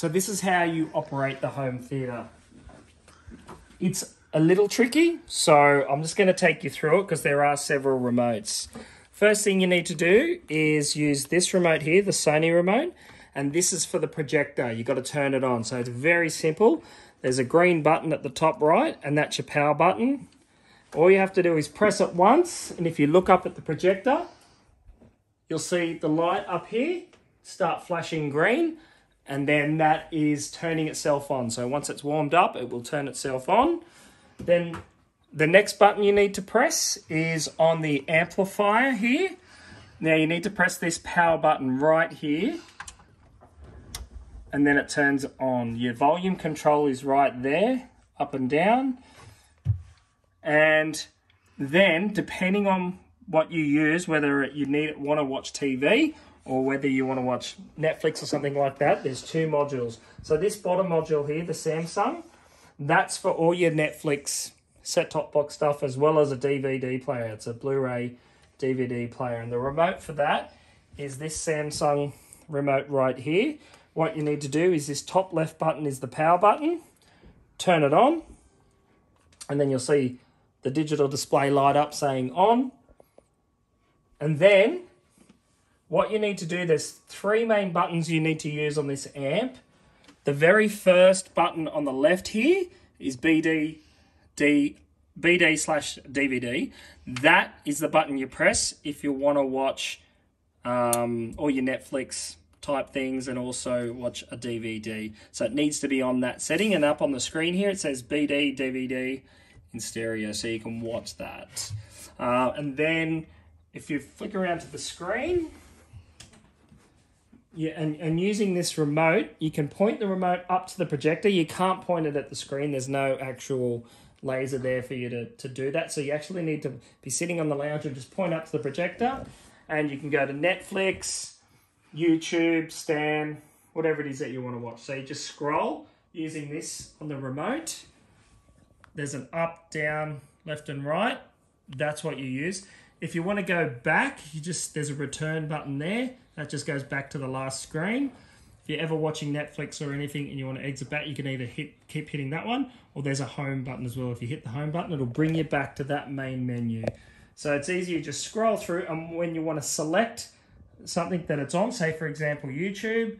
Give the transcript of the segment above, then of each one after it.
So this is how you operate the home theater. It's a little tricky, so I'm just going to take you through it because there are several remotes. First thing you need to do is use this remote here, the Sony remote, and this is for the projector. You've got to turn it on. So it's very simple. There's a green button at the top right, and that's your power button. All you have to do is press it once, and if you look up at the projector, you'll see the light up here start flashing green, and then that is turning itself on. So once it's warmed up, it will turn itself on. Then the next button you need to press is on the amplifier here. Now you need to press this power button right here and then it turns on. Your volume control is right there, up and down. And then depending on what you use, whether you need it want to watch TV or whether you want to watch Netflix or something like that, there's two modules. So this bottom module here, the Samsung, that's for all your Netflix set-top box stuff as well as a DVD player. It's a Blu-ray DVD player. And the remote for that is this Samsung remote right here. What you need to do is this top left button is the power button. Turn it on. And then you'll see the digital display light up saying on. And then what you need to do, there's three main buttons you need to use on this amp. The very first button on the left here is BD, D, BD slash DVD. That is the button you press if you want to watch um, all your Netflix type things and also watch a DVD. So it needs to be on that setting and up on the screen here it says BD, DVD in stereo so you can watch that. Uh, and then if you flick around to the screen, yeah, and, and using this remote, you can point the remote up to the projector. You can't point it at the screen. There's no actual laser there for you to, to do that. So you actually need to be sitting on the lounge and just point up to the projector. And you can go to Netflix, YouTube, Stan, whatever it is that you want to watch. So you just scroll using this on the remote. There's an up, down, left and right. That's what you use. If you want to go back, you just there's a return button there. That just goes back to the last screen. If you're ever watching Netflix or anything and you want to exit back, you can either hit keep hitting that one or there's a home button as well. If you hit the home button, it'll bring you back to that main menu. So it's easy, you just scroll through and when you want to select something that it's on, say for example YouTube,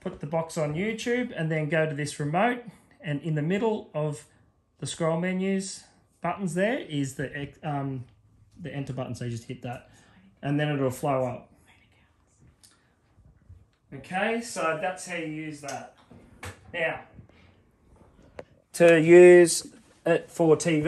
put the box on YouTube and then go to this remote and in the middle of the scroll menus buttons there is the um, the enter button, so you just hit that and then it'll flow up. Okay, so that's how you use that. Now, to use it for TV,